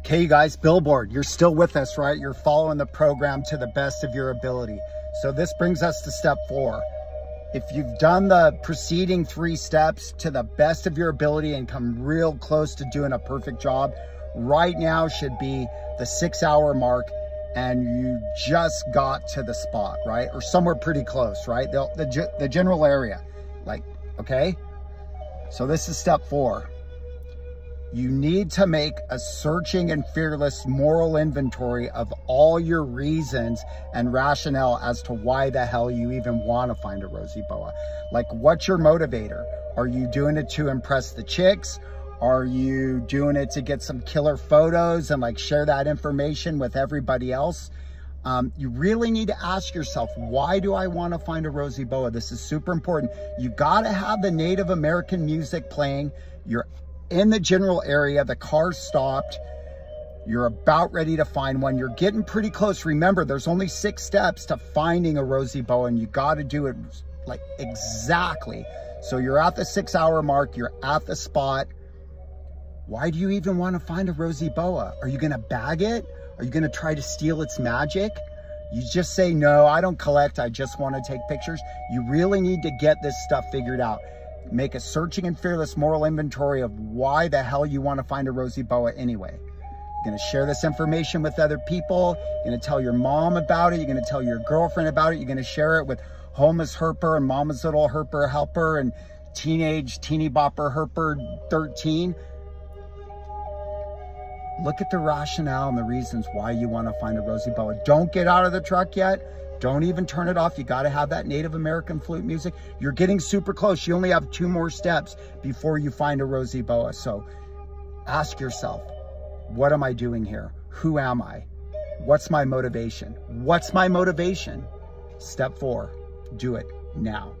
Okay, you guys, Billboard, you're still with us, right? You're following the program to the best of your ability. So this brings us to step four. If you've done the preceding three steps to the best of your ability and come real close to doing a perfect job, right now should be the six hour mark and you just got to the spot, right? Or somewhere pretty close, right? The, the, the general area, like, okay? So this is step four. You need to make a searching and fearless moral inventory of all your reasons and rationale as to why the hell you even want to find a rosy boa. Like, what's your motivator? Are you doing it to impress the chicks? Are you doing it to get some killer photos and like share that information with everybody else? Um, you really need to ask yourself, why do I want to find a rosy boa? This is super important. You got to have the Native American music playing. You're in the general area, the car's stopped, you're about ready to find one. You're getting pretty close. Remember, there's only six steps to finding a rosy boa and you got to do it like exactly. So you're at the six hour mark, you're at the spot. Why do you even want to find a rosy boa? Are you going to bag it? Are you going to try to steal its magic? You just say, no, I don't collect. I just want to take pictures. You really need to get this stuff figured out. Make a searching and fearless moral inventory of why the hell you want to find a rosy boa anyway. You're going to share this information with other people. You're going to tell your mom about it. You're going to tell your girlfriend about it. You're going to share it with homeless herper and mama's little herper helper and teenage teeny bopper herper 13. Look at the rationale and the reasons why you want to find a rosy boa. Don't get out of the truck yet. Don't even turn it off. You got to have that Native American flute music. You're getting super close. You only have two more steps before you find a rosy boa. So ask yourself, what am I doing here? Who am I? What's my motivation? What's my motivation? Step four, do it now.